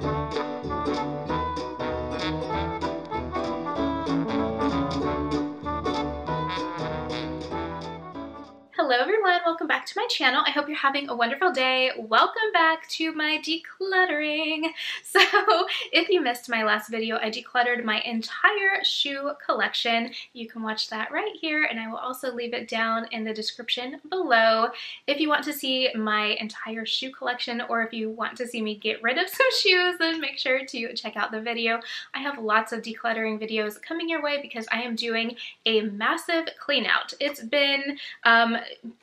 Hello everyone, welcome back to my channel. I hope you're having a wonderful day. Welcome back to my decluttering. So if you missed my last video, I decluttered my entire shoe collection. You can watch that right here and I will also leave it down in the description below. If you want to see my entire shoe collection or if you want to see me get rid of some shoes, then make sure to check out the video. I have lots of decluttering videos coming your way because I am doing a massive clean out. It's been um,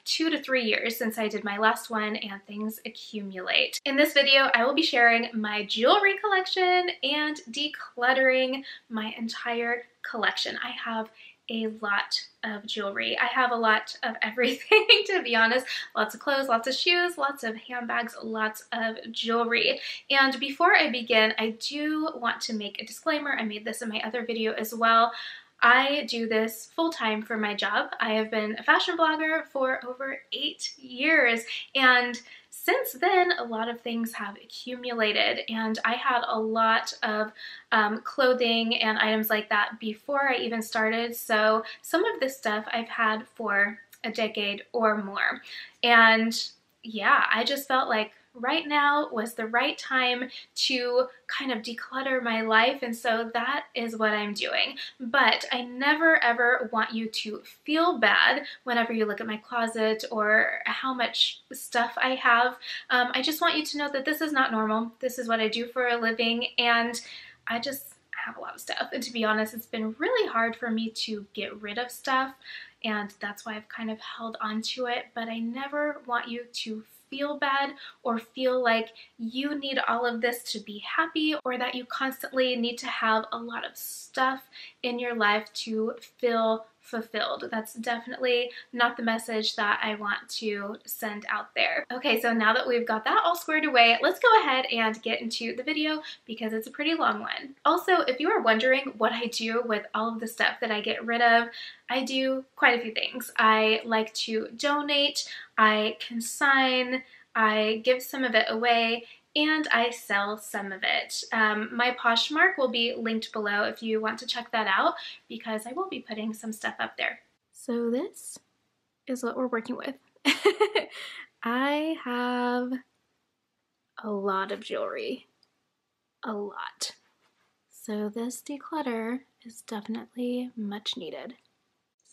two to three years since I did my last one and things accumulate. In this video, I will be sharing my jewelry collection and decluttering my entire collection. I have a lot of jewelry. I have a lot of everything, to be honest. Lots of clothes, lots of shoes, lots of handbags, lots of jewelry. And before I begin, I do want to make a disclaimer. I made this in my other video as well. I do this full time for my job. I have been a fashion blogger for over eight years and since then, a lot of things have accumulated, and I had a lot of um, clothing and items like that before I even started. So, some of this stuff I've had for a decade or more. And yeah, I just felt like right now was the right time to kind of declutter my life and so that is what I'm doing. But I never ever want you to feel bad whenever you look at my closet or how much stuff I have. Um, I just want you to know that this is not normal. This is what I do for a living and I just have a lot of stuff. And to be honest, it's been really hard for me to get rid of stuff and that's why I've kind of held on to it. But I never want you to feel bad or feel like you need all of this to be happy or that you constantly need to have a lot of stuff in your life to feel fulfilled. That's definitely not the message that I want to send out there. Okay, so now that we've got that all squared away, let's go ahead and get into the video because it's a pretty long one. Also, if you are wondering what I do with all of the stuff that I get rid of, I do quite a few things. I like to donate, I consign, I give some of it away, and I sell some of it. Um, my Poshmark will be linked below if you want to check that out because I will be putting some stuff up there. So this is what we're working with. I have a lot of jewelry. A lot. So this declutter is definitely much needed.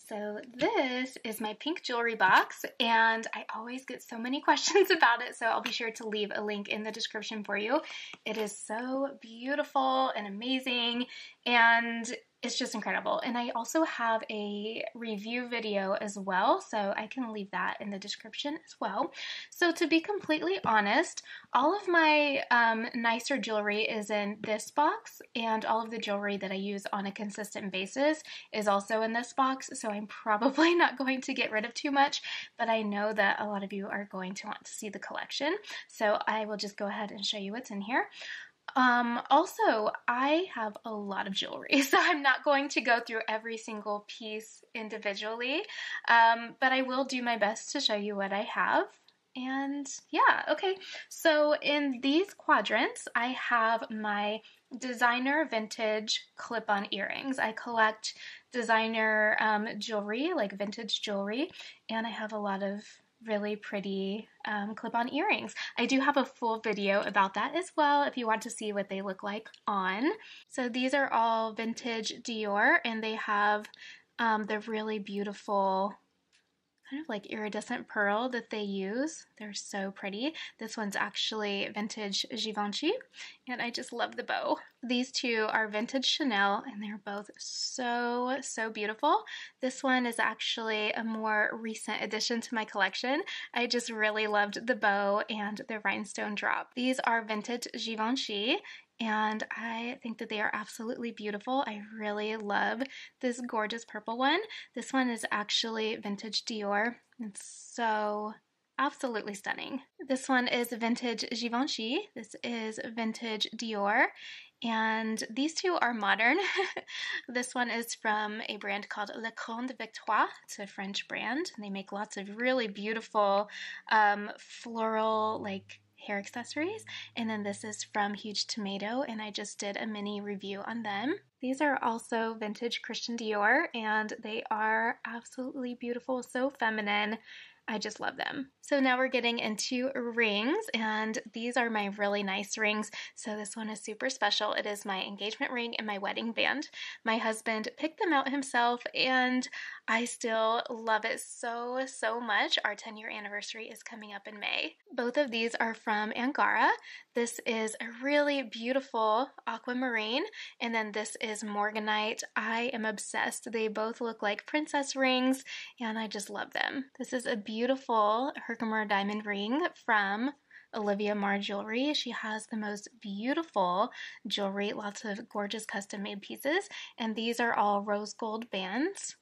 So this is my pink jewelry box and I always get so many questions about it so I'll be sure to leave a link in the description for you. It is so beautiful and amazing and it's just incredible. And I also have a review video as well, so I can leave that in the description as well. So to be completely honest, all of my um, nicer jewelry is in this box, and all of the jewelry that I use on a consistent basis is also in this box, so I'm probably not going to get rid of too much, but I know that a lot of you are going to want to see the collection, so I will just go ahead and show you what's in here. Um, also, I have a lot of jewelry, so I'm not going to go through every single piece individually, um, but I will do my best to show you what I have. And yeah, okay, so in these quadrants, I have my designer vintage clip-on earrings. I collect designer um, jewelry, like vintage jewelry, and I have a lot of really pretty um, clip-on earrings. I do have a full video about that as well if you want to see what they look like on. So these are all vintage Dior and they have um, the really beautiful kind of like iridescent pearl that they use. They're so pretty. This one's actually vintage Givenchy, and I just love the bow. These two are vintage Chanel, and they're both so, so beautiful. This one is actually a more recent addition to my collection. I just really loved the bow and the rhinestone drop. These are vintage Givenchy, and I think that they are absolutely beautiful. I really love this gorgeous purple one. This one is actually vintage Dior. It's so absolutely stunning. This one is vintage Givenchy. This is vintage Dior. And these two are modern. this one is from a brand called Le Grande Victoire. It's a French brand. And they make lots of really beautiful um, floral, like hair accessories. And then this is from Huge Tomato, and I just did a mini review on them. These are also vintage Christian Dior, and they are absolutely beautiful, so feminine. I just love them. So now we're getting into rings and these are my really nice rings. So this one is super special. It is my engagement ring and my wedding band. My husband picked them out himself and I still love it so, so much. Our 10 year anniversary is coming up in May. Both of these are from Angara. This is a really beautiful aquamarine and then this is morganite. I am obsessed. They both look like princess rings and I just love them. This is a beautiful Herkimer diamond ring from Olivia Mar Jewelry. She has the most beautiful jewelry, lots of gorgeous custom made pieces, and these are all rose gold bands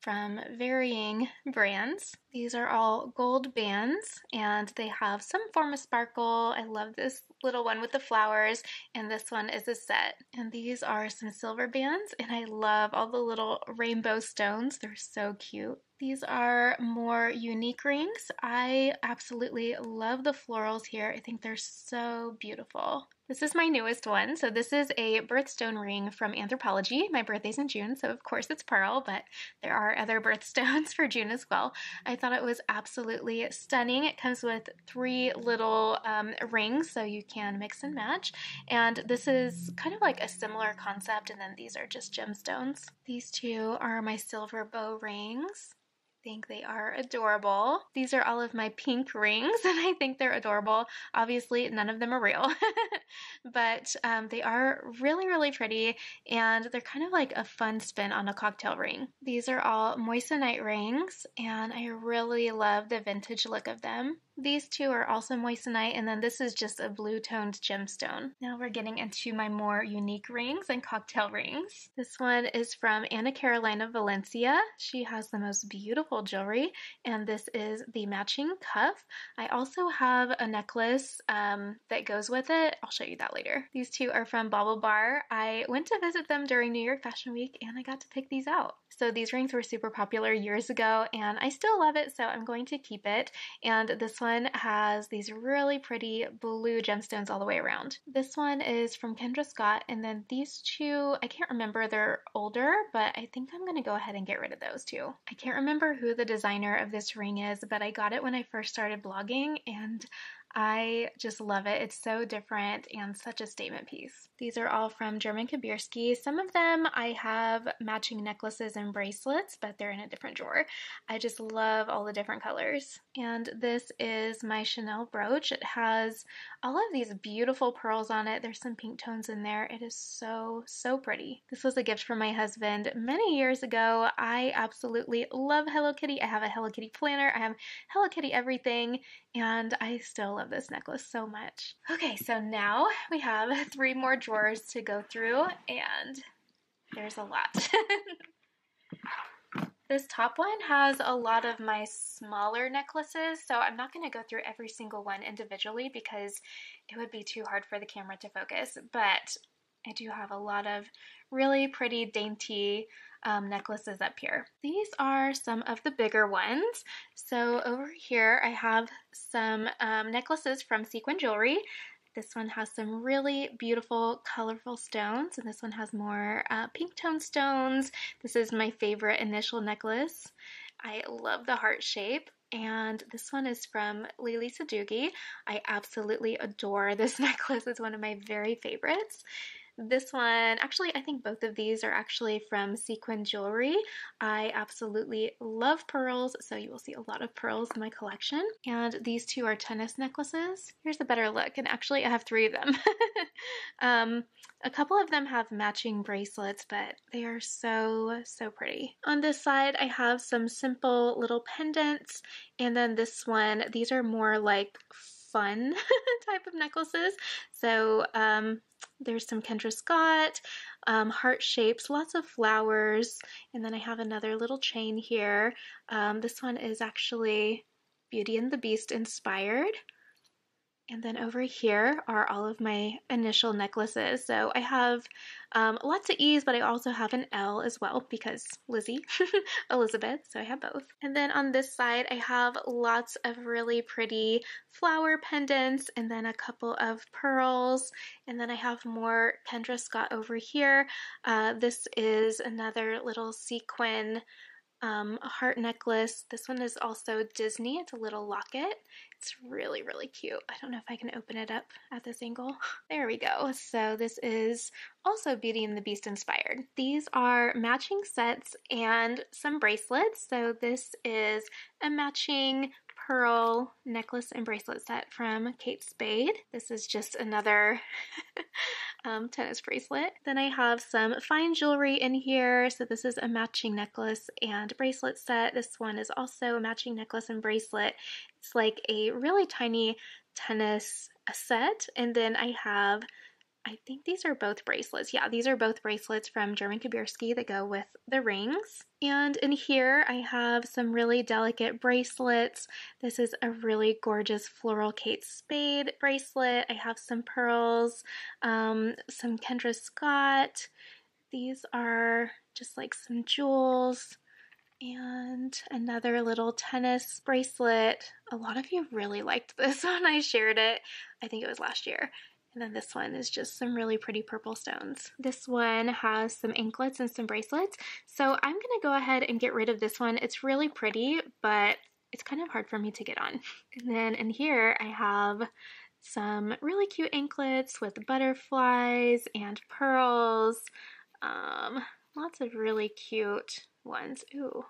from varying brands. These are all gold bands and they have some form of sparkle. I love this little one with the flowers and this one is a set. And these are some silver bands and I love all the little rainbow stones. They're so cute. These are more unique rings. I absolutely love the florals here. I think they're so beautiful. This is my newest one. So this is a birthstone ring from Anthropologie. My birthday's in June, so of course it's pearl, but there are other birthstones for June as well. I thought it was absolutely stunning. It comes with three little um, rings, so you can mix and match. And this is kind of like a similar concept, and then these are just gemstones. These two are my silver bow rings think they are adorable. These are all of my pink rings and I think they're adorable. Obviously, none of them are real, but um, they are really, really pretty and they're kind of like a fun spin on a cocktail ring. These are all moissanite rings and I really love the vintage look of them. These two are also moissanite, and then this is just a blue toned gemstone. Now we're getting into my more unique rings and cocktail rings. This one is from Anna Carolina Valencia. She has the most beautiful jewelry, and this is the matching cuff. I also have a necklace um, that goes with it. I'll show you that later. These two are from BaubleBar. I went to visit them during New York Fashion Week, and I got to pick these out. So these rings were super popular years ago and I still love it so I'm going to keep it. And this one has these really pretty blue gemstones all the way around. This one is from Kendra Scott and then these two, I can't remember, they're older, but I think I'm to go ahead and get rid of those two. I can't remember who the designer of this ring is, but I got it when I first started blogging and I just love it. It's so different and such a statement piece. These are all from German Kibierski. Some of them I have matching necklaces and bracelets, but they're in a different drawer. I just love all the different colors. And this is my Chanel brooch. It has all of these beautiful pearls on it. There's some pink tones in there. It is so, so pretty. This was a gift from my husband many years ago. I absolutely love Hello Kitty. I have a Hello Kitty planner. I have Hello Kitty everything, and I still love this necklace so much. Okay, so now we have three more drawers to go through, and there's a lot. This top one has a lot of my smaller necklaces, so I'm not going to go through every single one individually because it would be too hard for the camera to focus, but I do have a lot of really pretty dainty um, necklaces up here. These are some of the bigger ones. So over here I have some um, necklaces from Sequin Jewelry. This one has some really beautiful colorful stones and this one has more uh, pink tone stones. This is my favorite initial necklace. I love the heart shape and this one is from Lele Sadoughi. I absolutely adore this necklace. It's one of my very favorites. This one, actually, I think both of these are actually from Sequin Jewelry. I absolutely love pearls, so you will see a lot of pearls in my collection. And these two are tennis necklaces. Here's a better look, and actually I have three of them. um, a couple of them have matching bracelets, but they are so, so pretty. On this side, I have some simple little pendants, and then this one, these are more like fun type of necklaces. So um, there's some Kendra Scott, um, heart shapes, lots of flowers, and then I have another little chain here. Um, this one is actually Beauty and the Beast inspired. And then over here are all of my initial necklaces. So I have um, lots of E's, but I also have an L as well because Lizzie, Elizabeth, so I have both. And then on this side, I have lots of really pretty flower pendants and then a couple of pearls. And then I have more Kendra Scott over here. Uh, this is another little sequin um, heart necklace. This one is also Disney. It's a little locket. It's really, really cute. I don't know if I can open it up at this angle. There we go. So this is also Beauty and the Beast inspired. These are matching sets and some bracelets. So this is a matching pearl necklace and bracelet set from Kate Spade. This is just another um, tennis bracelet. Then I have some fine jewelry in here. So this is a matching necklace and bracelet set. This one is also a matching necklace and bracelet. It's like a really tiny tennis set. And then I have I think these are both bracelets. Yeah, these are both bracelets from German Kibierski that go with the rings. And in here I have some really delicate bracelets. This is a really gorgeous floral Kate Spade bracelet. I have some pearls, um, some Kendra Scott. These are just like some jewels and another little tennis bracelet. A lot of you really liked this when I shared it. I think it was last year. And then this one is just some really pretty purple stones. This one has some anklets and some bracelets. So I'm going to go ahead and get rid of this one. It's really pretty, but it's kind of hard for me to get on. And then in here I have some really cute anklets with butterflies and pearls. Um, lots of really cute ones. Ooh,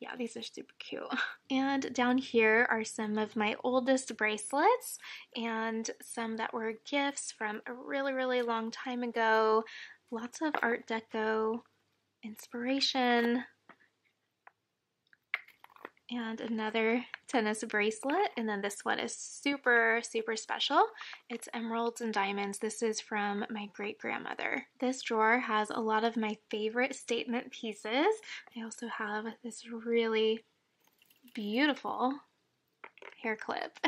yeah, these are super cute. And down here are some of my oldest bracelets and some that were gifts from a really, really long time ago. Lots of Art Deco inspiration and another tennis bracelet. And then this one is super, super special. It's emeralds and diamonds. This is from my great grandmother. This drawer has a lot of my favorite statement pieces. I also have this really beautiful hair clip,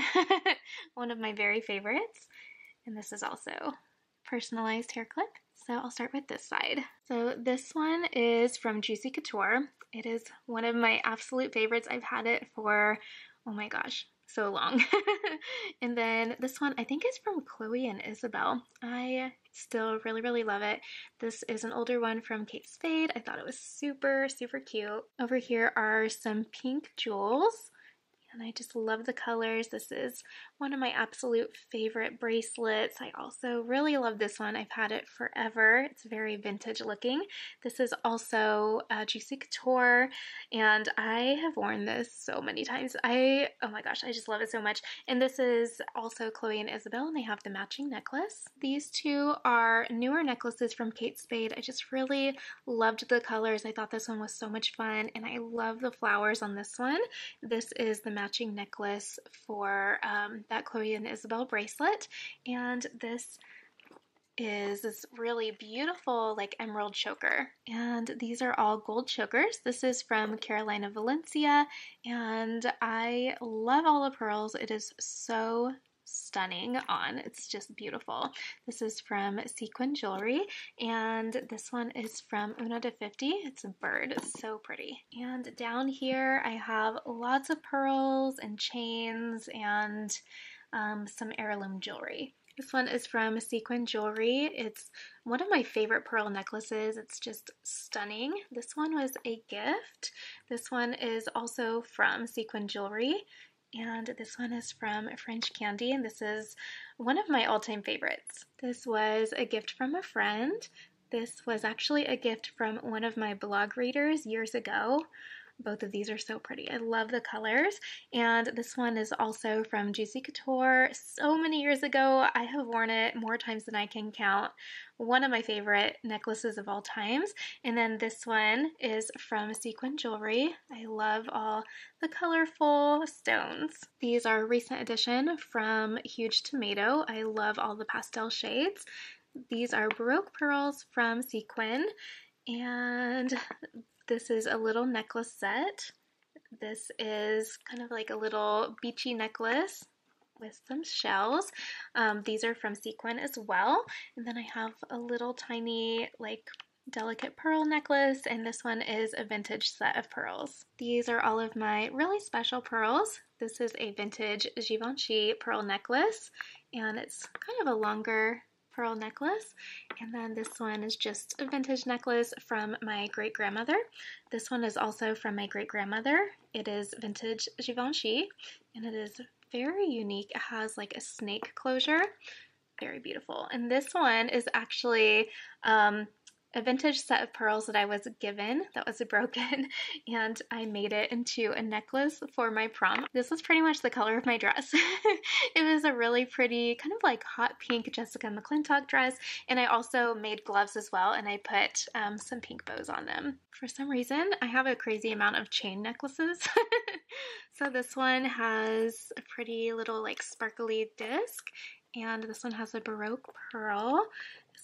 one of my very favorites. And this is also personalized hair clip. So I'll start with this side. So this one is from Juicy Couture. It is one of my absolute favorites. I've had it for, oh my gosh, so long. and then this one I think is from Chloe and Isabel. I still really, really love it. This is an older one from Kate Spade. I thought it was super, super cute. Over here are some pink jewels and I just love the colors. This is one of my absolute favorite bracelets. I also really love this one. I've had it forever. It's very vintage looking. This is also a Juicy Couture and I have worn this so many times. I, oh my gosh, I just love it so much. And this is also Chloe and Isabel and they have the matching necklace. These two are newer necklaces from Kate Spade. I just really loved the colors. I thought this one was so much fun and I love the flowers on this one. This is the matching necklace for um, that Chloe and Isabel bracelet. And this is this really beautiful like emerald choker. And these are all gold chokers. This is from Carolina Valencia. And I love all the pearls. It is so stunning on. It's just beautiful. This is from Sequin Jewelry, and this one is from Uno de 50. It's a bird. It's so pretty. And down here, I have lots of pearls and chains and um, some heirloom jewelry. This one is from Sequin Jewelry. It's one of my favorite pearl necklaces. It's just stunning. This one was a gift. This one is also from Sequin Jewelry and this one is from French Candy, and this is one of my all-time favorites. This was a gift from a friend. This was actually a gift from one of my blog readers years ago. Both of these are so pretty. I love the colors. And this one is also from Juicy Couture. So many years ago, I have worn it more times than I can count. One of my favorite necklaces of all times. And then this one is from Sequin Jewelry. I love all the colorful stones. These are a recent addition from Huge Tomato. I love all the pastel shades. These are Baroque Pearls from Sequin. And this is a little necklace set. This is kind of like a little beachy necklace. with some shells. Um, these are from Sequin as well. And then I have a little tiny like delicate pearl necklace and this one is a vintage set of pearls. These are all of my really special pearls. This is a vintage Givenchy pearl necklace and it's kind of a longer pearl necklace. And then this one is just a vintage necklace from my great grandmother. This one is also from my great grandmother. It is vintage Givenchy and it is very unique. It has like a snake closure. Very beautiful. And this one is actually um, a vintage set of pearls that I was given that was broken and I made it into a necklace for my prom. This was pretty much the color of my dress. it was a really pretty kind of like hot pink Jessica McClintock dress and I also made gloves as well and I put um, some pink bows on them. For some reason I have a crazy amount of chain necklaces. so this one has a pretty little like sparkly disc and this one has a Baroque pearl.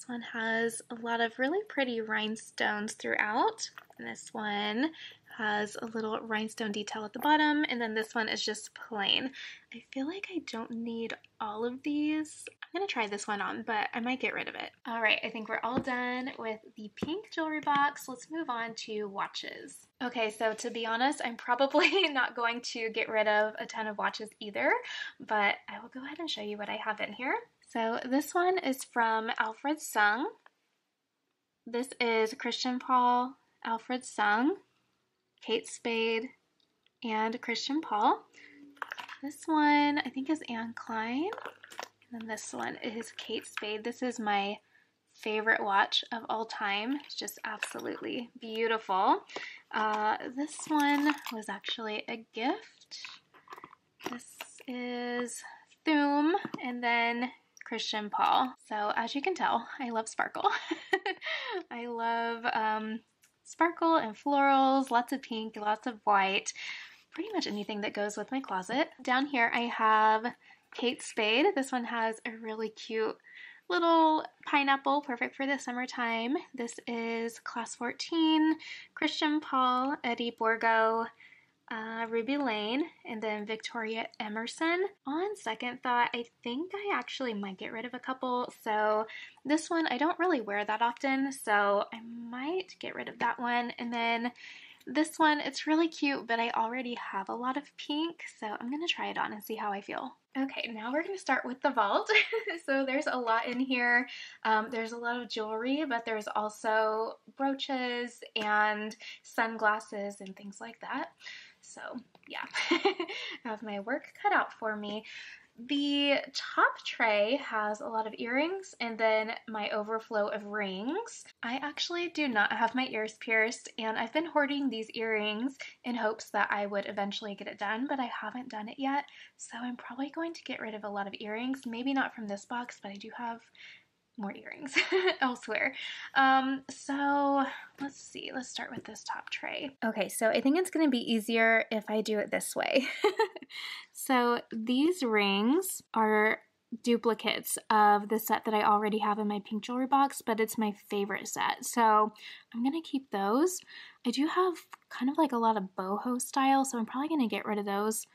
One has a lot of really pretty rhinestones throughout. And this one has a little rhinestone detail at the bottom, and then this one is just plain. I feel like I don't need all of these. I'm gonna try this one on, but I might get rid of it. All right, I think we're all done with the pink jewelry box. Let's move on to watches. Okay, so to be honest, I'm probably not going to get rid of a ton of watches either, but I will go ahead and show you what I have in here. So this one is from Alfred Sung. This is Christian Paul, Alfred Sung, Kate Spade, and Christian Paul. This one I think is Anne Klein. And then this one is Kate Spade. This is my favorite watch of all time. It's just absolutely beautiful. Uh, this one was actually a gift. This is Thum, and then Christian Paul. So as you can tell, I love sparkle. I love um, sparkle and florals, lots of pink, lots of white, pretty much anything that goes with my closet. Down here I have Kate Spade. This one has a really cute little pineapple, perfect for the summertime. This is Class 14, Christian Paul, Eddie Borgo, uh, Ruby Lane, and then Victoria Emerson. On second thought, I think I actually might get rid of a couple. So this one, I don't really wear that often, so I might get rid of that one. And then this one, it's really cute, but I already have a lot of pink, so I'm to try it on and see how I feel. Okay, now we're to start with the vault. so there's a lot in here. Um, there's a lot of jewelry, but there's also brooches and sunglasses and things like that. So yeah, I have my work cut out for me. The top tray has a lot of earrings and then my overflow of rings. I actually do not have my ears pierced and I've been hoarding these earrings in hopes that I would eventually get it done, but I haven't done it yet. So I'm probably going to get rid of a lot of earrings. Maybe not from this box, but I do have more earrings elsewhere. Um, so let's see, let's start with this top tray. Okay, so I think it's gonna be easier if I do it this way. so these rings are duplicates of the set that I already have in my pink jewelry box, but it's my favorite set. So I'm gonna keep those. I do have kind of like a lot of boho style, so I'm probably gonna get rid of those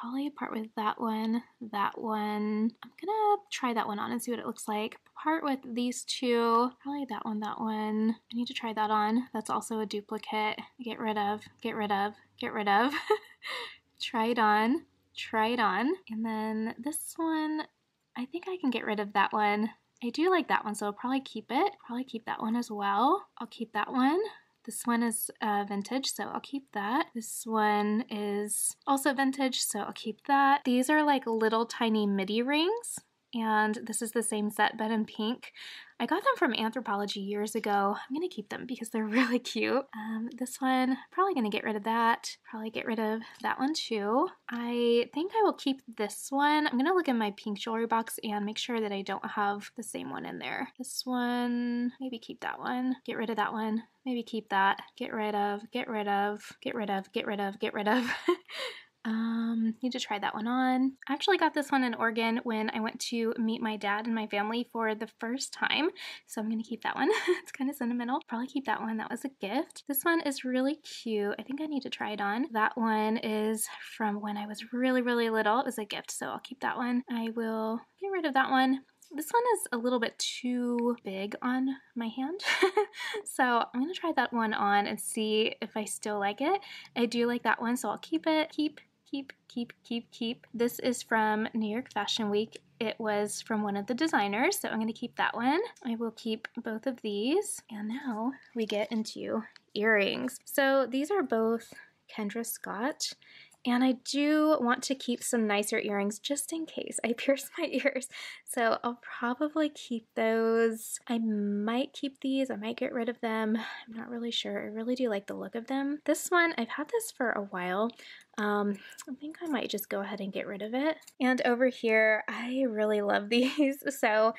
probably part with that one, that one. I'm gonna try that one on and see what it looks like. Part with these two, probably that one, that one. I need to try that on. That's also a duplicate. Get rid of, get rid of, get rid of. try it on, try it on. And then this one, I think I can get rid of that one. I do like that one, so I'll probably keep it. Probably keep that one as well. I'll keep that one. This one is uh, vintage, so I'll keep that. This one is also vintage, so I'll keep that. These are like little tiny midi rings and this is the same set but in pink. I got them from Anthropologie years ago. I'm gonna keep them because they're really cute. Um, this one, probably gonna get rid of that. Probably get rid of that one too. I think I will keep this one. I'm gonna look in my pink jewelry box and make sure that I don't have the same one in there. This one, maybe keep that one. Get rid of that one. Maybe keep that. Get rid of, get rid of, get rid of, get rid of, get rid of. Um, need to try that one on. I actually got this one in Oregon when I went to meet my dad and my family for the first time. So I'm gonna keep that one. it's kind of sentimental. Probably keep that one. That was a gift. This one is really cute. I think I need to try it on. That one is from when I was really, really little. It was a gift, so I'll keep that one. I will get rid of that one. This one is a little bit too big on my hand. so I'm gonna try that one on and see if I still like it. I do like that one, so I'll keep it. Keep, keep, keep, keep, keep. This is from New York Fashion Week. It was from one of the designers, so I'm gonna keep that one. I will keep both of these. And now we get into earrings. So these are both Kendra Scott and I do want to keep some nicer earrings just in case I pierce my ears. So I'll probably keep those. I might keep these. I might get rid of them. I'm not really sure. I really do like the look of them. This one, I've had this for a while. Um, I think I might just go ahead and get rid of it. And over here, I really love these. So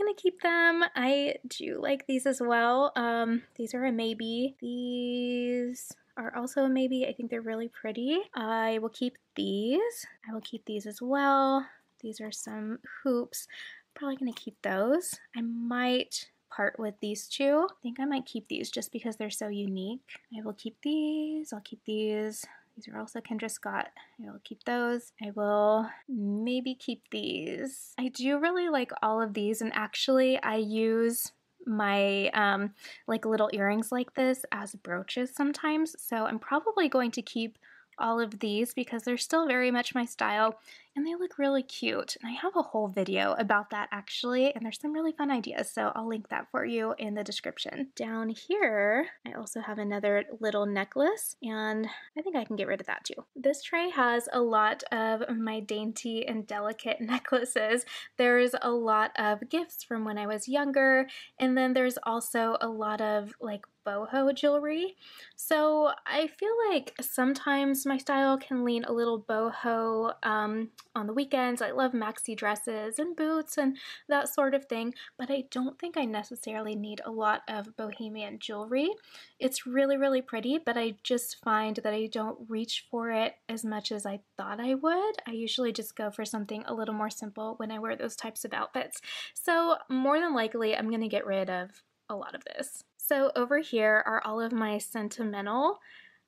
gonna keep them. I do like these as well. Um, these are a maybe. These are also a maybe. I think they're really pretty. I will keep these. I will keep these as well. These are some hoops. Probably gonna keep those. I might part with these two. I think I might keep these just because they're so unique. I will keep these. I'll keep these. These are also Kendra Scott. I will keep those. I will maybe keep these. I do really like all of these and actually I use my um, like little earrings like this as brooches sometimes. So I'm probably going to keep all of these because they're still very much my style and they look really cute. And I have a whole video about that actually, and there's some really fun ideas, so I'll link that for you in the description. Down here, I also have another little necklace, and I think I can get rid of that too. This tray has a lot of my dainty and delicate necklaces. There's a lot of gifts from when I was younger, and then there's also a lot of like boho jewelry. So I feel like sometimes my style can lean a little boho um, on the weekends. I love maxi dresses and boots and that sort of thing, but I don't think I necessarily need a lot of bohemian jewelry. It's really, really pretty, but I just find that I don't reach for it as much as I thought I would. I usually just go for something a little more simple when I wear those types of outfits. So more than likely, I'm going to get rid of a lot of this. So over here are all of my sentimental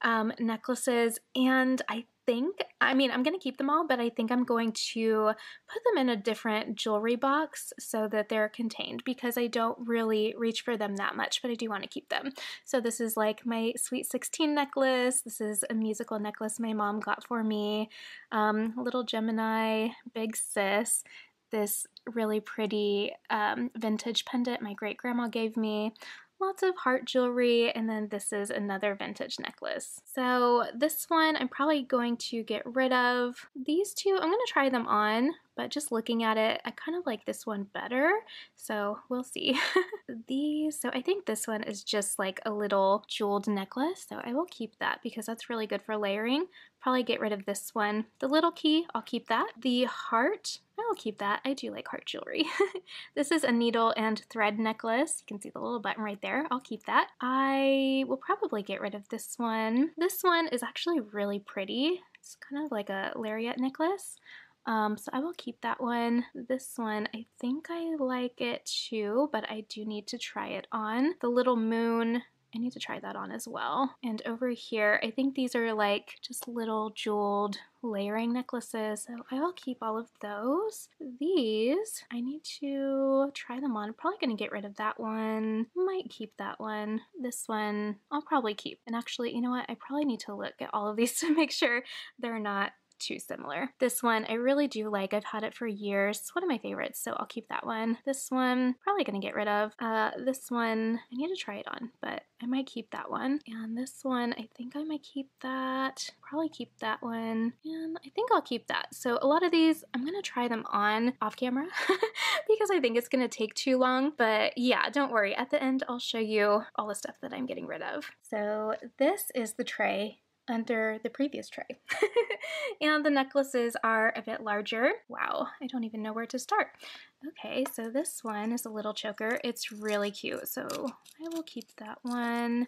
um, necklaces and I think, I mean, I'm going to keep them all, but I think I'm going to put them in a different jewelry box so that they're contained because I don't really reach for them that much, but I do want to keep them. So this is like my Sweet 16 necklace. This is a musical necklace my mom got for me. Um, little Gemini, big sis this really pretty um, vintage pendant my great grandma gave me lots of heart jewelry, and then this is another vintage necklace. So this one I'm probably going to get rid of. These two, I'm gonna try them on, but just looking at it, I kind of like this one better, so we'll see. These, so I think this one is just like a little jeweled necklace, so I will keep that because that's really good for layering. Probably get rid of this one. The little key, I'll keep that. The heart, I'll keep that. I do like heart jewelry. this is a needle and thread necklace. You can see the little button right there. I'll keep that. I will probably get rid of this one. This one is actually really pretty. It's kind of like a lariat necklace. Um, so I will keep that one. This one, I think I like it too, but I do need to try it on. The little moon I need to try that on as well. And over here, I think these are like just little jeweled layering necklaces. So I will keep all of those. These, I need to try them on. I'm probably gonna get rid of that one. Might keep that one. This one, I'll probably keep. And actually, you know what? I probably need to look at all of these to make sure they're not too similar. This one I really do like. I've had it for years. It's one of my favorites, so I'll keep that one. This one, probably gonna get rid of. Uh, this one, I need to try it on, but I might keep that one. And this one, I think I might keep that. Probably keep that one. And I think I'll keep that. So a lot of these, I'm gonna try them on off camera because I think it's gonna take too long. But yeah, don't worry. At the end, I'll show you all the stuff that I'm getting rid of. So this is the tray under the previous tray. and the necklaces are a bit larger. Wow, I don't even know where to start. Okay, so this one is a little choker. It's really cute, so I will keep that one.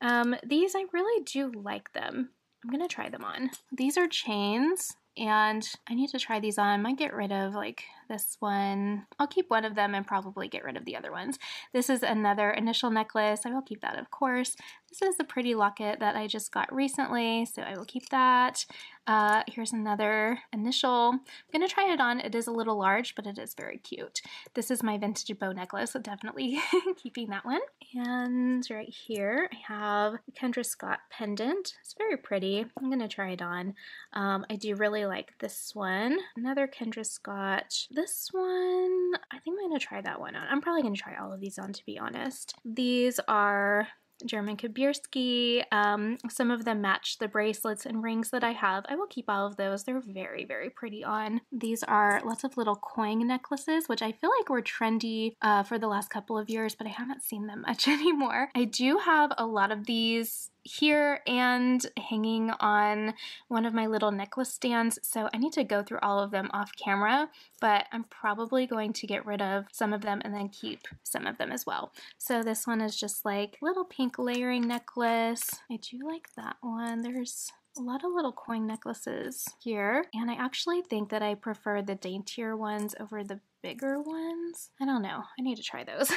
Um, these, I really do like them. I'm gonna try them on. These are chains and I need to try these on. I might get rid of like this one. I'll keep one of them and probably get rid of the other ones. This is another initial necklace. I will keep that, of course. This is a pretty locket that I just got recently, so I will keep that. Uh, here's another initial. I'm gonna try it on. It is a little large, but it is very cute. This is my vintage bow necklace, so definitely keeping that one. And right here, I have Kendra Scott pendant. It's very pretty. I'm gonna try it on. Um, I do really like this one. Another Kendra Scott. This one, I think I'm gonna try that one on. I'm probably gonna try all of these on to be honest. These are German Kabirski. Um, some of them match the bracelets and rings that I have. I will keep all of those. They're very, very pretty on. These are lots of little coin necklaces, which I feel like were trendy uh, for the last couple of years, but I haven't seen them much anymore. I do have a lot of these here and hanging on one of my little necklace stands. So I need to go through all of them off camera, but I'm probably going to get rid of some of them and then keep some of them as well. So this one is just like little pink layering necklace. I do like that one. There's a lot of little coin necklaces here. And I actually think that I prefer the daintier ones over the bigger ones. I don't know. I need to try those.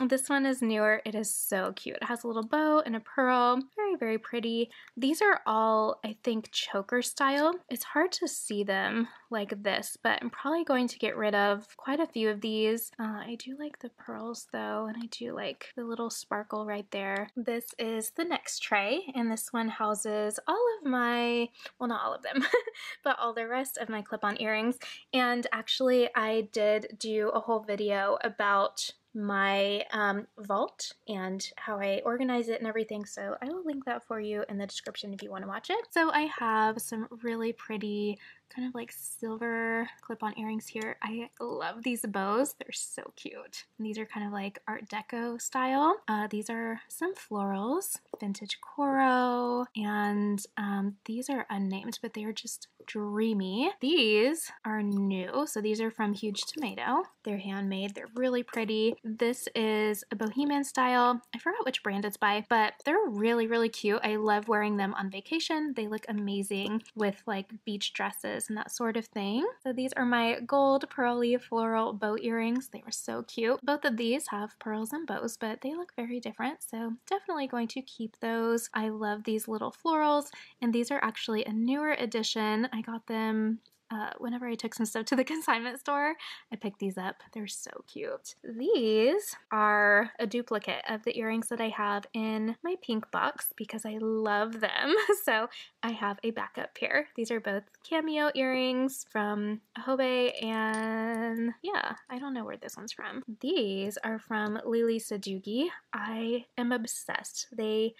this one is newer. It is so cute. It has a little bow and a pearl. Very, very pretty. These are all, I think, choker style. It's hard to see them like this, but I'm probably going to get rid of quite a few of these. Uh, I do like the pearls though, and I do like the little sparkle right there. This is the next tray, and this one houses all of my, well, not all of them, but all the rest of my clip-on earrings. And actually, I did do a whole video about my um, vault and how I organize it and everything. So I will link that for you in the description if you want to watch it. So I have some really pretty kind of like silver clip-on earrings here. I love these bows. They're so cute. And these are kind of like Art Deco style. Uh, these are some florals, vintage coral, and um, these are unnamed, but they are just dreamy. These are new. So these are from Huge Tomato. They're handmade. They're really pretty. This is a bohemian style. I forgot which brand it's by, but they're really, really cute. I love wearing them on vacation. They look amazing with like beach dresses and that sort of thing. So these are my gold pearly floral bow earrings. They were so cute. Both of these have pearls and bows, but they look very different. So definitely going to keep those. I love these little florals and these are actually a newer edition. I got them uh, whenever I took some stuff to the consignment store, I picked these up. They're so cute. These are a duplicate of the earrings that I have in my pink box because I love them. So I have a backup pair. These are both cameo earrings from Hobe and yeah, I don't know where this one's from. These are from Lele Sadoughi. I am obsessed. They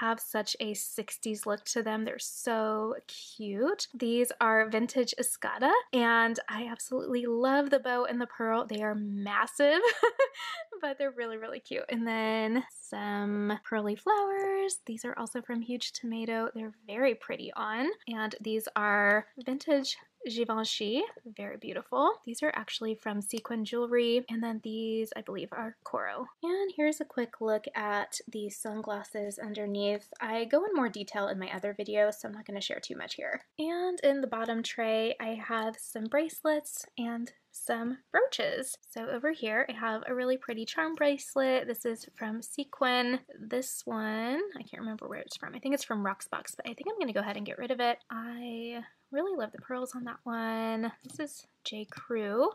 have such a 60s look to them. They're so cute. These are vintage Escada and I absolutely love the bow and the pearl. They are massive, but they're really, really cute. And then some pearly flowers. These are also from Huge Tomato. They're very pretty on. And these are vintage Givenchy, very beautiful. These are actually from Sequin Jewelry, and then these, I believe, are Coro. And here's a quick look at the sunglasses underneath. I go in more detail in my other videos, so I'm not going to share too much here. And in the bottom tray, I have some bracelets and some brooches. So over here I have a really pretty charm bracelet. This is from Sequin. This one, I can't remember where it's from. I think it's from Rocksbox, but I think I'm going to go ahead and get rid of it. I Really love the pearls on that one. This is J. Crew.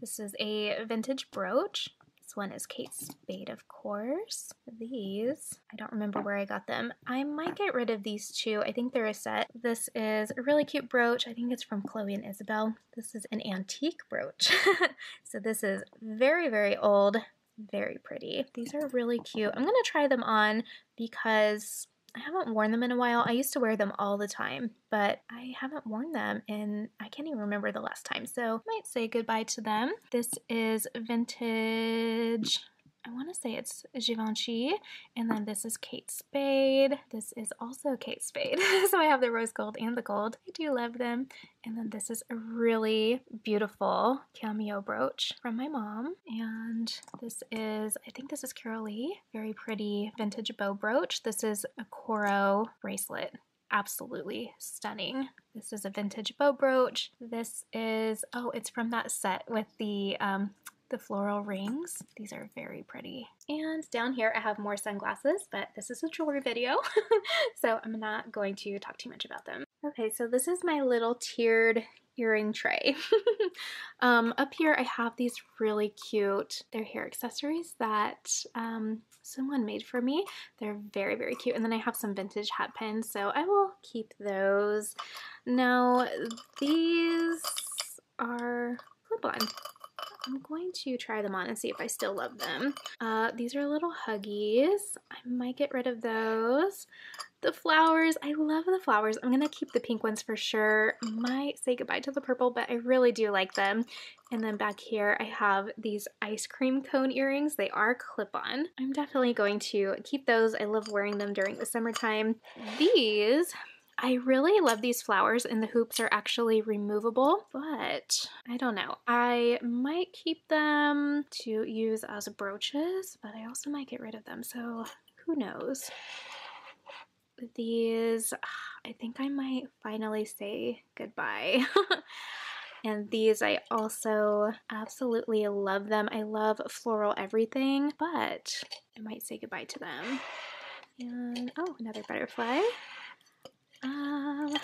This is a vintage brooch. This one is Kate Spade, of course. These, I don't remember where I got them. I might get rid of these two. I think they're a set. This is a really cute brooch. I think it's from Chloe and Isabel. This is an antique brooch. so this is very, very old. Very pretty. These are really cute. I'm going to try them on because I haven't worn them in a while. I used to wear them all the time, but I haven't worn them and I can't even remember the last time. So I might say goodbye to them. This is vintage I want to say it's Givenchy, and then this is Kate Spade. This is also Kate Spade. so I have the rose gold and the gold. I do love them. And then this is a really beautiful cameo brooch from my mom. And this is, I think this is Carolee. Very pretty vintage bow brooch. This is a Coro bracelet absolutely stunning. This is a vintage bow brooch. This is, oh, it's from that set with the um, the floral rings. These are very pretty. And down here I have more sunglasses, but this is a jewelry video, so I'm not going to talk too much about them. Okay, so this is my little tiered earring tray. um, up here I have these really cute, they're hair accessories that um, someone made for me. They're very, very cute. And then I have some vintage hat pins, so I will keep those. Now, these are clip-on. I'm going to try them on and see if I still love them. Uh, these are little Huggies. I might get rid of those. The flowers, I love the flowers. I'm gonna keep the pink ones for sure. Might say goodbye to the purple, but I really do like them. And then back here, I have these ice cream cone earrings. They are clip-on. I'm definitely going to keep those. I love wearing them during the summertime. These I really love these flowers and the hoops are actually removable, but I don't know. I might keep them to use as brooches, but I also might get rid of them, so who knows. These, I think I might finally say goodbye. And these, I also absolutely love them. I love floral everything, but I might say goodbye to them. And, oh, another butterfly. Um,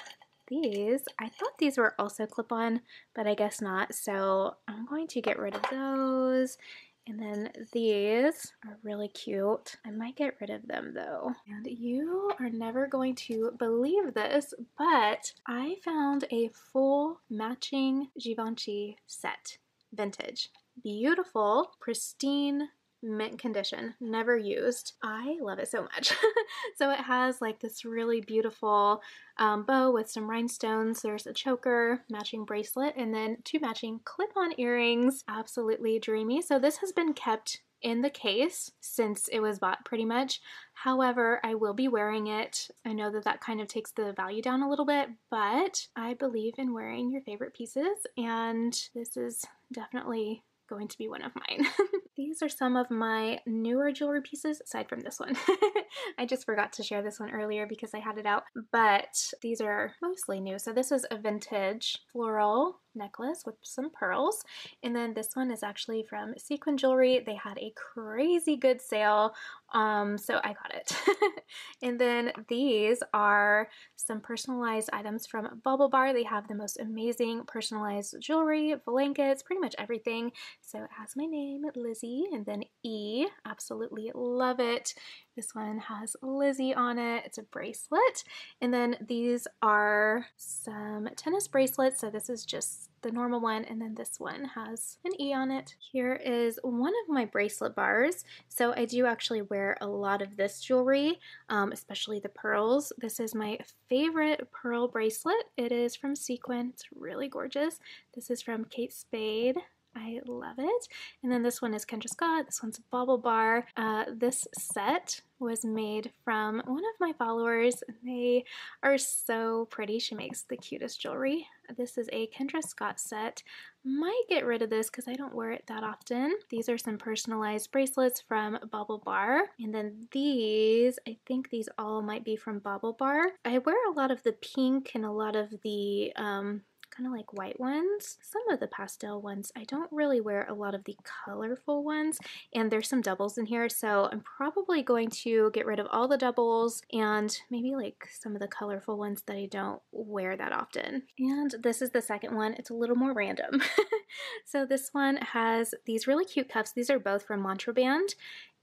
these, I thought these were also clip-on, but I guess not. So I'm going to get rid of those. And then these are really cute. I might get rid of them though. And you are never going to believe this, but I found a full matching Givenchy set, vintage. Beautiful, pristine mint condition, never used. I love it so much. so it has like this really beautiful um, bow with some rhinestones. There's a choker, matching bracelet, and then two matching clip-on earrings. Absolutely dreamy. So this has been kept in the case since it was bought pretty much. However, I will be wearing it. I know that that kind of takes the value down a little bit, but I believe in wearing your favorite pieces and this is definitely going to be one of mine. These are some of my newer jewelry pieces, aside from this one. I just forgot to share this one earlier because I had it out, but these are mostly new. So this is a vintage floral necklace with some pearls. And then this one is actually from Sequin Jewelry. They had a crazy good sale, um, so I got it. and then these are some personalized items from Bauble Bar. They have the most amazing personalized jewelry, blankets, pretty much everything. So it has my name, Lizzie, and then E. Absolutely love it. This one has Lizzie on it. It's a bracelet. And then these are some tennis bracelets. So this is just the normal one and then this one has an E on it. Here is one of my bracelet bars. So I do actually wear a lot of this jewelry, um, especially the pearls. This is my favorite pearl bracelet. It is from Sequin. It's really gorgeous. This is from Kate Spade. I love it. And then this one is Kendra Scott. This one's Bauble Bar. Uh, this set was made from one of my followers. They are so pretty. She makes the cutest jewelry. This is a Kendra Scott set. Might get rid of this because I don't wear it that often. These are some personalized bracelets from Bauble Bar. And then these, I think these all might be from Bauble Bar. I wear a lot of the pink and a lot of the um, kind of like white ones. Some of the pastel ones, I don't really wear a lot of the colorful ones and there's some doubles in here so I'm probably going to get rid of all the doubles and maybe like some of the colorful ones that I don't wear that often. And this is the second one. It's a little more random. so this one has these really cute cuffs. These are both from MantraBand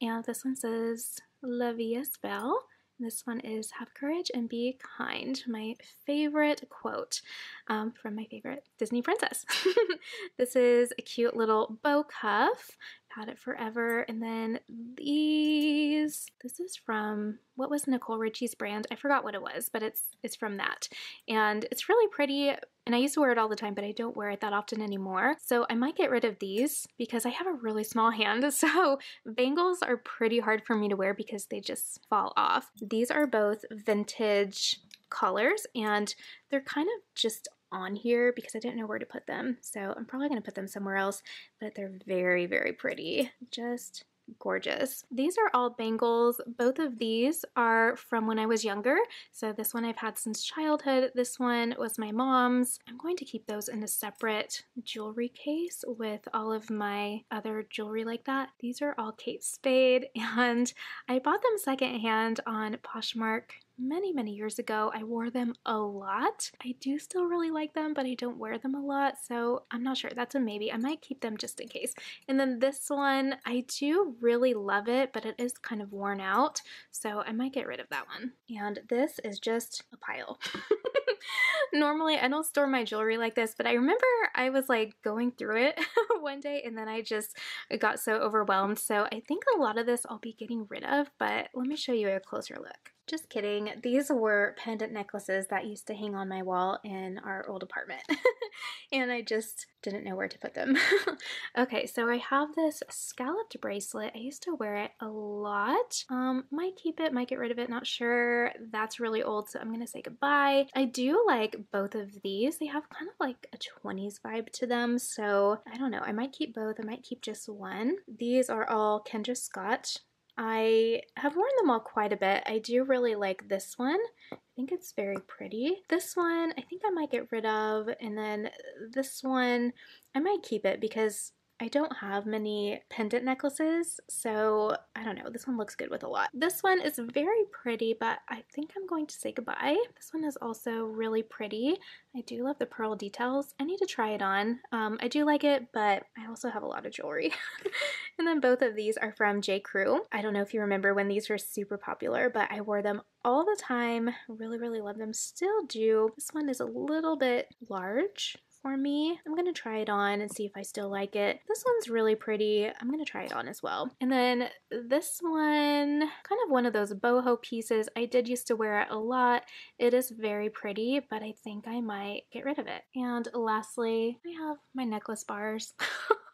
and this one says La Vie belle this one is Have Courage and Be Kind, my favorite quote um, from my favorite Disney princess. this is a cute little bow cuff had it forever. And then these, this is from, what was Nicole Richie's brand? I forgot what it was, but it's, it's from that. And it's really pretty. And I used to wear it all the time, but I don't wear it that often anymore. So I might get rid of these because I have a really small hand. So bangles are pretty hard for me to wear because they just fall off. These are both vintage colors and they're kind of just on here because I didn't know where to put them. So I'm probably going to put them somewhere else, but they're very, very pretty. Just gorgeous. These are all bangles. Both of these are from when I was younger. So this one I've had since childhood. This one was my mom's. I'm going to keep those in a separate jewelry case with all of my other jewelry like that. These are all Kate Spade and I bought them secondhand on Poshmark many, many years ago. I wore them a lot. I do still really like them, but I don't wear them a lot, so I'm not sure. That's a maybe. I might keep them just in case. And then this one, I do really love it, but it is kind of worn out, so I might get rid of that one. And this is just a pile. Normally, I don't store my jewelry like this, but I remember I was like going through it one day and then I just got so overwhelmed. So I think a lot of this I'll be getting rid of, but let me show you a closer look. Just kidding. These were pendant necklaces that used to hang on my wall in our old apartment. and I just didn't know where to put them. okay, so I have this scalloped bracelet. I used to wear it a lot. Um, might keep it, might get rid of it, not sure. That's really old, so I'm gonna say goodbye. I do like both of these. They have kind of like a 20s vibe to them, so I don't know. I might keep both. I might keep just one. These are all Kendra Scott I have worn them all quite a bit. I do really like this one. I think it's very pretty. This one I think I might get rid of and then this one I might keep it because I don't have many pendant necklaces, so I don't know. This one looks good with a lot. This one is very pretty, but I think I'm going to say goodbye. This one is also really pretty. I do love the pearl details. I need to try it on. Um, I do like it, but I also have a lot of jewelry. and then both of these are from J. Crew. I don't know if you remember when these were super popular, but I wore them all the time. Really, really love them. Still do. This one is a little bit large, for me. I'm gonna try it on and see if I still like it. This one's really pretty. I'm gonna try it on as well. And then this one, kind of one of those boho pieces. I did used to wear it a lot. It is very pretty, but I think I might get rid of it. And lastly, I have my necklace bars.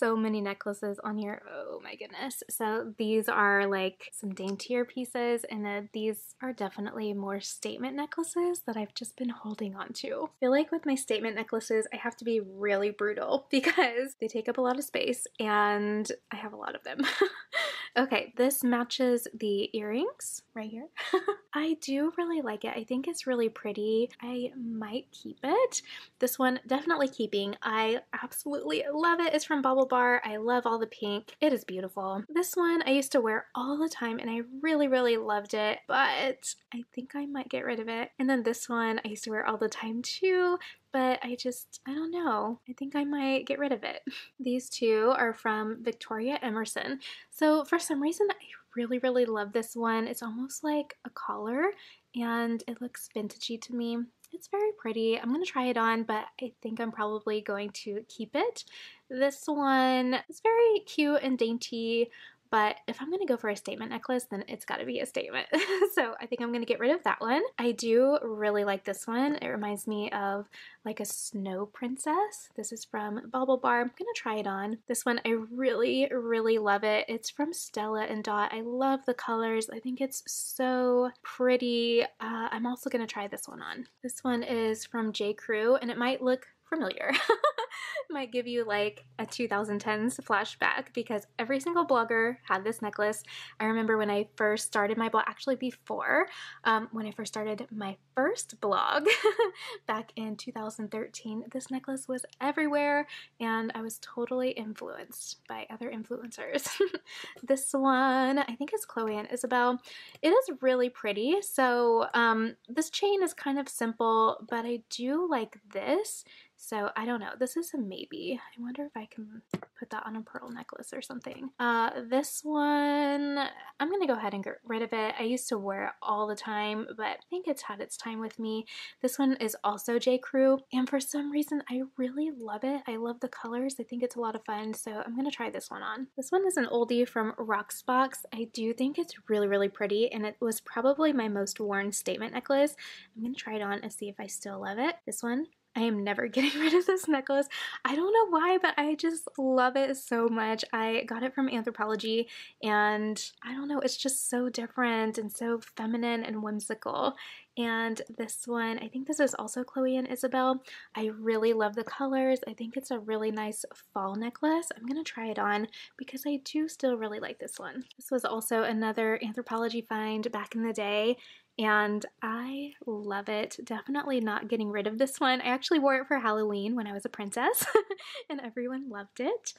so many necklaces on here. Oh my goodness. So these are like some daintier pieces and then these are definitely more statement necklaces that I've just been holding on to. I feel like with my statement necklaces, I have to be really brutal because they take up a lot of space and I have a lot of them. okay, this matches the earrings right here. I do really like it. I think it's really pretty. I might keep it. This one definitely keeping. I absolutely love it. It's from Bauble Bar. I love all the pink. It is beautiful. This one I used to wear all the time and I really, really loved it, but I think I might get rid of it. And then this one I used to wear all the time too but I just, I don't know. I think I might get rid of it. These two are from Victoria Emerson. So for some reason, I really, really love this one. It's almost like a collar and it looks vintagey to me. It's very pretty. I'm going to try it on, but I think I'm probably going to keep it. This one is very cute and dainty, but if I'm going to go for a statement necklace, then it's got to be a statement. so I think I'm going to get rid of that one. I do really like this one. It reminds me of like a snow princess. This is from Bauble Bar. I'm going to try it on. This one, I really, really love it. It's from Stella and Dot. I love the colors. I think it's so pretty. Uh, I'm also going to try this one on. This one is from J. Crew and it might look familiar. Might give you like a 2010s flashback because every single blogger had this necklace. I remember when I first started my blog, actually before, um, when I first started my first blog back in 2013, this necklace was everywhere and I was totally influenced by other influencers. this one, I think is Chloe and Isabel. It is really pretty. So um, this chain is kind of simple, but I do like this. So I don't know. This is a maybe. I wonder if I can put that on a pearl necklace or something. Uh, this one, I'm going to go ahead and get rid of it. I used to wear it all the time, but I think it's had its time with me. This one is also J. Crew, and for some reason, I really love it. I love the colors. I think it's a lot of fun, so I'm going to try this one on. This one is an oldie from Rocksbox. I do think it's really, really pretty, and it was probably my most worn statement necklace. I'm going to try it on and see if I still love it. This one I am never getting rid of this necklace. I don't know why, but I just love it so much. I got it from Anthropologie and I don't know, it's just so different and so feminine and whimsical. And this one, I think this is also Chloe and Isabel. I really love the colors. I think it's a really nice fall necklace. I'm going to try it on because I do still really like this one. This was also another Anthropologie find back in the day and I love it. Definitely not getting rid of this one. I actually wore it for Halloween when I was a princess and everyone loved it.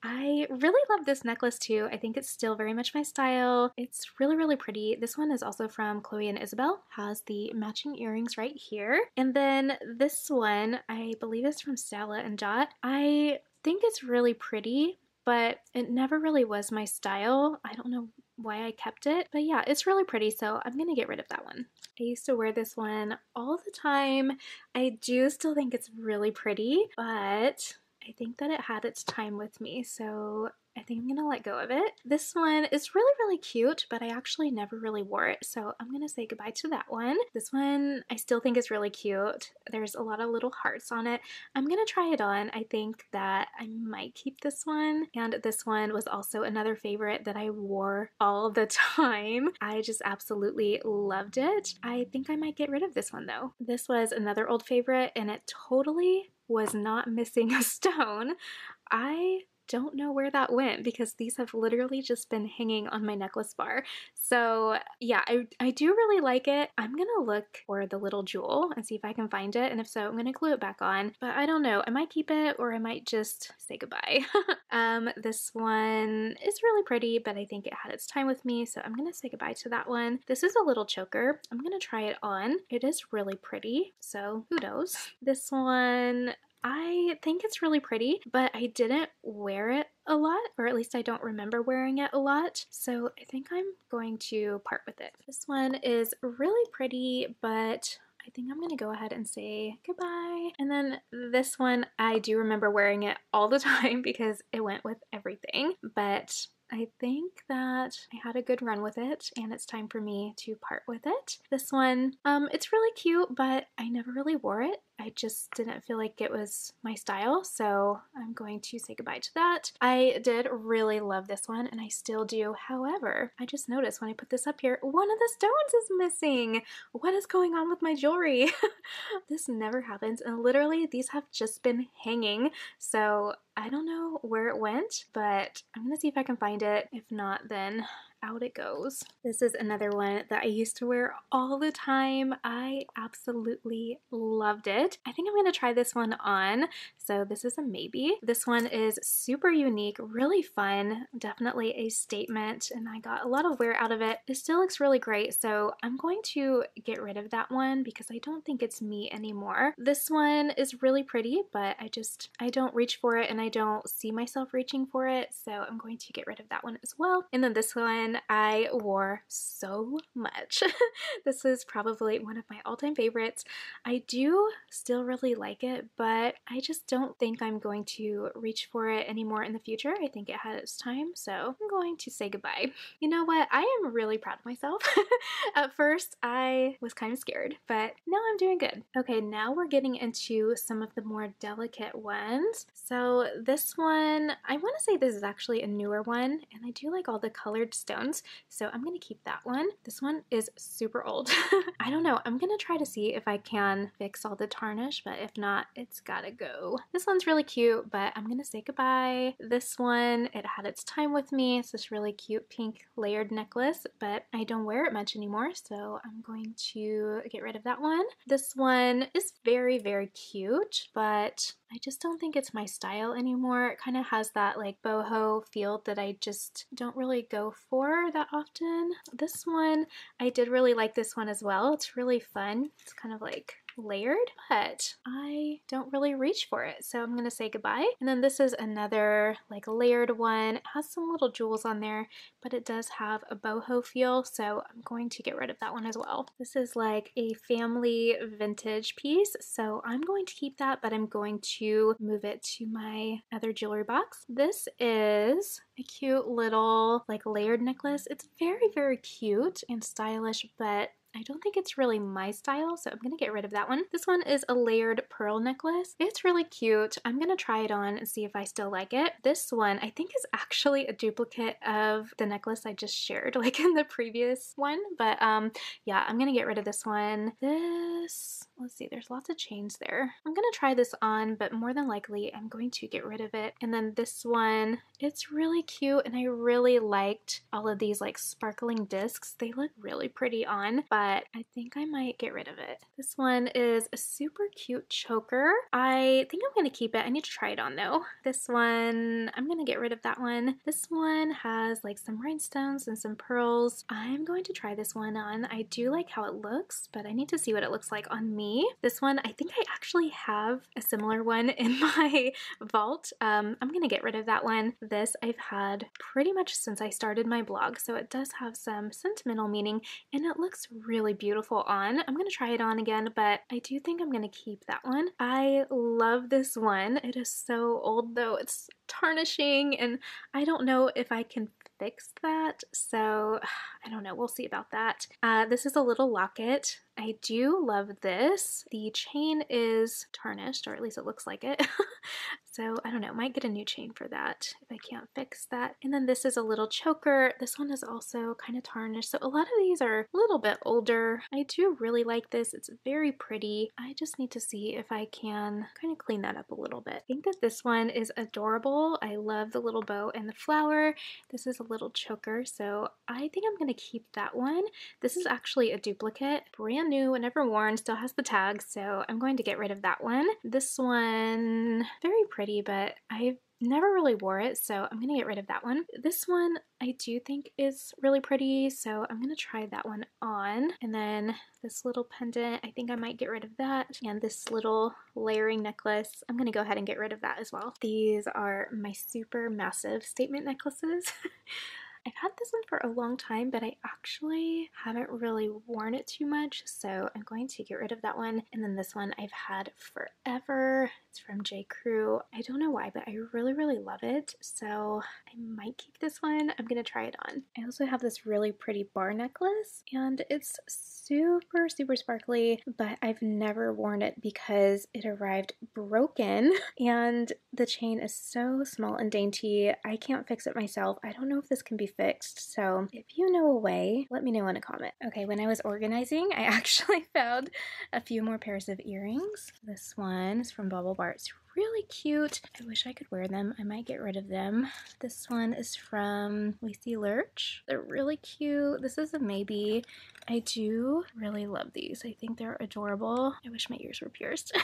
I really love this necklace too. I think it's still very much my style. It's really, really pretty. This one is also from Chloe and Isabel, has the matching earrings right here. And then this one, I believe is from Stella and Dot. I think it's really pretty but it never really was my style. I don't know why I kept it. But yeah, it's really pretty, so I'm gonna get rid of that one. I used to wear this one all the time. I do still think it's really pretty, but I think that it had its time with me, so I think I'm gonna let go of it. This one is really, really cute, but I actually never really wore it, so I'm gonna say goodbye to that one. This one I still think is really cute. There's a lot of little hearts on it. I'm gonna try it on. I think that I might keep this one, and this one was also another favorite that I wore all the time. I just absolutely loved it. I think I might get rid of this one though. This was another old favorite, and it totally was not missing a stone. I don't know where that went because these have literally just been hanging on my necklace bar. So yeah, I, I do really like it. I'm gonna look for the little jewel and see if I can find it. And if so, I'm gonna glue it back on. But I don't know, I might keep it or I might just say goodbye. um, this one is really pretty, but I think it had its time with me. So I'm gonna say goodbye to that one. This is a little choker. I'm gonna try it on. It is really pretty, so who knows. This one, I think it's really pretty, but I didn't wear it a lot, or at least I don't remember wearing it a lot, so I think I'm going to part with it. This one is really pretty, but I think I'm gonna go ahead and say goodbye. And then this one, I do remember wearing it all the time because it went with everything, but I think that I had a good run with it and it's time for me to part with it. This one, um, it's really cute, but I never really wore it. I just didn't feel like it was my style, so I'm going to say goodbye to that. I did really love this one, and I still do. However, I just noticed when I put this up here, one of the stones is missing. What is going on with my jewelry? this never happens, and literally these have just been hanging, so I don't know where it went, but I'm gonna see if I can find it. If not, then out it goes. This is another one that I used to wear all the time. I absolutely loved it. I think I'm to try this one on. So this is a maybe. This one is super unique, really fun, definitely a statement, and I got a lot of wear out of it. It still looks really great, so I'm going to get rid of that one because I don't think it's me anymore. This one is really pretty, but I just, I don't reach for it and I don't see myself reaching for it, so I'm going to get rid of that one as well. And then this one one I wore so much. this is probably one of my all-time favorites. I do still really like it, but I just don't think I'm going to reach for it anymore in the future. I think it had its time, so I'm going to say goodbye. You know what? I am really proud of myself. At first, I was kind of scared, but now I'm doing good. Okay, now we're getting into some of the more delicate ones. So this one, I want to say this is actually a newer one, and I do like all the colored stones So I'm to keep that one. This one is super old. I don't know. I'm to try to see if I can fix all the tarnish, but if not, it's gotta go. This one's really cute, but I'm to say goodbye. This one, it had its time with me. It's this really cute pink layered necklace, but I don't wear it much anymore, so I'm going to get rid of that one. This one is very, very cute, but I just don't think it's my style anymore. It kind of has that like boho feel that I just don't really go for that often. This one, I did really like this one as well. It's really fun. It's kind of like layered, but I don't really reach for it. So I'm gonna say goodbye. And then this is another like layered one. It has some little jewels on there, but it does have a boho feel. So I'm going to get rid of that one as well. This is like a family vintage piece. So I'm going to keep that, but I'm going to move it to my other jewelry box. This is a cute little like layered necklace. It's very, very cute and stylish, but I don't think it's really my style, so I'm gonna get rid of that one. This one is a layered pearl necklace. It's really cute. I'm gonna try it on and see if I still like it. This one I think is actually a duplicate of the necklace I just shared, like in the previous one. But um, yeah, I'm gonna get rid of this one. This, let's see, there's lots of chains there. I'm gonna try this on, but more than likely I'm going to get rid of it. And then this one, it's really cute and I really liked all of these like sparkling discs. They look really pretty on, but I think I might get rid of it. This one is a super cute choker. I think I'm gonna keep it. I need to try it on though. This one, I'm gonna get rid of that one. This one has like some rhinestones and some pearls. I'm going to try this one on. I do like how it looks, but I need to see what it looks like on me. This one, I think I actually have a similar one in my vault. Um, I'm gonna get rid of that one. This I've had pretty much since I started my blog, so it does have some sentimental meaning and it looks really beautiful on. I'm gonna try it on again, but I do think I'm gonna keep that one. I love this one. It is so old though. It's tarnishing and I don't know if I can fix that. So I don't know. We'll see about that. Uh, this is a little locket. I do love this. The chain is tarnished, or at least it looks like it. so I don't know, might get a new chain for that if I can't fix that. And then this is a little choker. This one is also kind of tarnished. So a lot of these are a little bit older. I do really like this. It's very pretty. I just need to see if I can kind of clean that up a little bit. I think that this one is adorable. I love the little bow and the flower. This is a little choker, so I think I'm going to keep that one. This is actually a duplicate, brand new and never worn, still has the tag, so I'm going to get rid of that one. This one, very pretty, but I've never really wore it, so I'm gonna get rid of that one. This one I do think is really pretty, so I'm gonna try that one on. And then this little pendant, I think I might get rid of that. And this little layering necklace, I'm gonna go ahead and get rid of that as well. These are my super massive statement necklaces. I've had this one for a long time, but I actually haven't really worn it too much, so I'm going to get rid of that one. And then this one I've had forever. It's from J. Crew. I don't know why, but I really, really love it, so I might keep this one. I'm gonna try it on. I also have this really pretty bar necklace, and it's super, super sparkly, but I've never worn it because it arrived broken, and the chain is so small and dainty. I can't fix it myself. I don't know if this can be fixed. So if you know a way, let me know in a comment. Okay, when I was organizing, I actually found a few more pairs of earrings. This one is from Bauble Bar. It's really cute. I wish I could wear them. I might get rid of them. This one is from Lacy Lurch. They're really cute. This is a maybe. I do really love these. I think they're adorable. I wish my ears were pierced.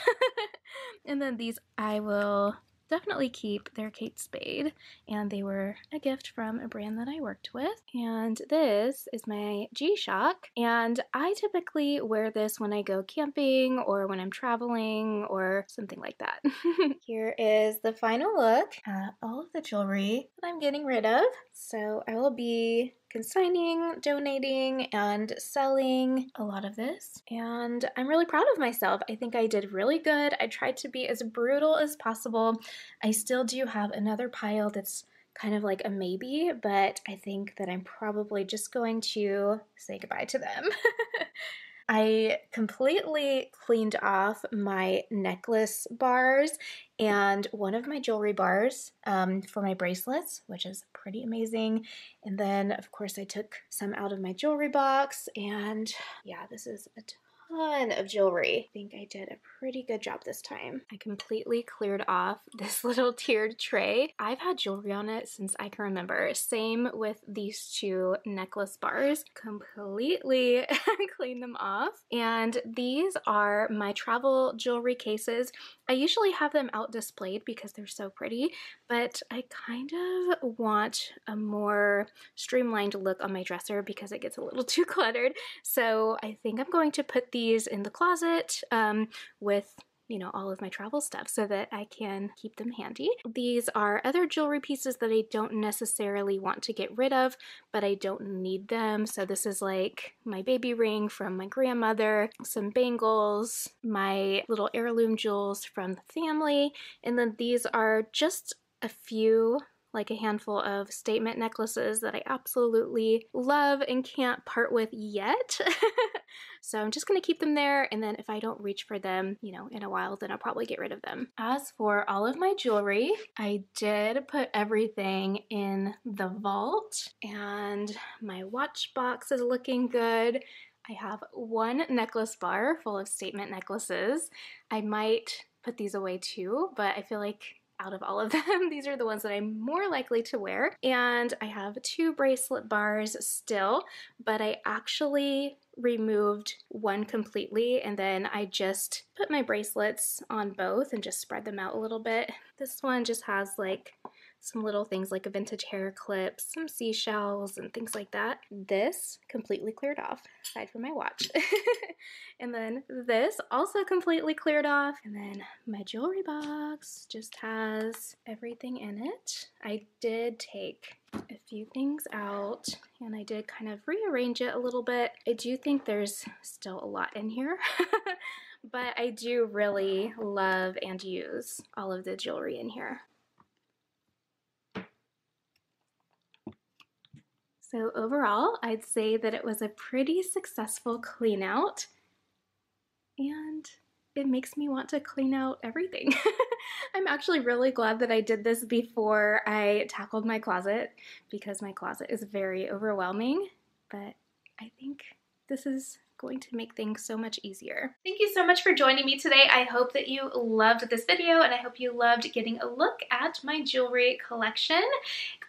and then these I will definitely keep. They're Kate Spade, and they were a gift from a brand that I worked with. And this is my G-Shock, and I typically wear this when I go camping or when I'm traveling or something like that. Here is the final look at all of the jewelry that I'm getting rid of. So I will be consigning, donating, and selling a lot of this. And I'm really proud of myself. I think I did really good. I tried to be as brutal as possible. I still do have another pile that's kind of like a maybe, but I think that I'm probably just going to say goodbye to them. I completely cleaned off my necklace bars and one of my jewelry bars um, for my bracelets, which is pretty amazing. And then, of course, I took some out of my jewelry box. And yeah, this is a ton of jewelry. I think I did a pretty good job this time. I completely cleared off this little tiered tray. I've had jewelry on it since I can remember. Same with these two necklace bars. Completely cleaned them off. And these are my travel jewelry cases. I usually have them out displayed because they're so pretty, but I kind of want a more streamlined look on my dresser because it gets a little too cluttered. So I think I'm going to put these in the closet um, with you know, all of my travel stuff so that I can keep them handy. These are other jewelry pieces that I don't necessarily want to get rid of, but I don't need them. So this is like my baby ring from my grandmother, some bangles, my little heirloom jewels from the family, and then these are just a few like a handful of statement necklaces that I absolutely love and can't part with yet. so I'm just to keep them there and then if I don't reach for them, you know, in a while, then I'll probably get rid of them. As for all of my jewelry, I did put everything in the vault and my watch box is looking good. I have one necklace bar full of statement necklaces. I might put these away too, but I feel like out of all of them, these are the ones that I'm more likely to wear. And I have two bracelet bars still, but I actually removed one completely and then I just put my bracelets on both and just spread them out a little bit. This one just has like some little things like a vintage hair clip, some seashells, and things like that. This completely cleared off, aside from my watch. and then this also completely cleared off. And then my jewelry box just has everything in it. I did take a few things out and I did kind of rearrange it a little bit. I do think there's still a lot in here. but I do really love and use all of the jewelry in here. So overall, I'd say that it was a pretty successful clean out and it makes me want to clean out everything. I'm actually really glad that I did this before I tackled my closet because my closet is very overwhelming, but I think this is going to make things so much easier. Thank you so much for joining me today. I hope that you loved this video and I hope you loved getting a look at my jewelry collection.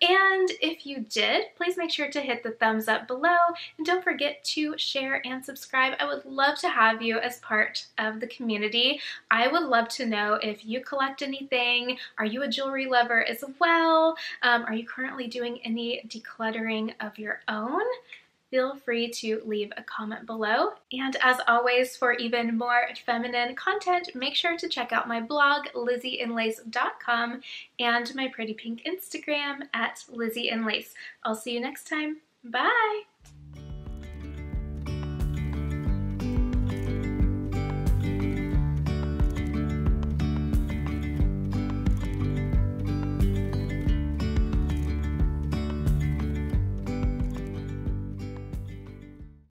And if you did, please make sure to hit the thumbs up below and don't forget to share and subscribe. I would love to have you as part of the community. I would love to know if you collect anything. Are you a jewelry lover as well? Um, are you currently doing any decluttering of your own? Feel free to leave a comment below. And as always, for even more feminine content, make sure to check out my blog, lizzieinlace.com, and my pretty pink Instagram at lizzieandlace. I'll see you next time. Bye!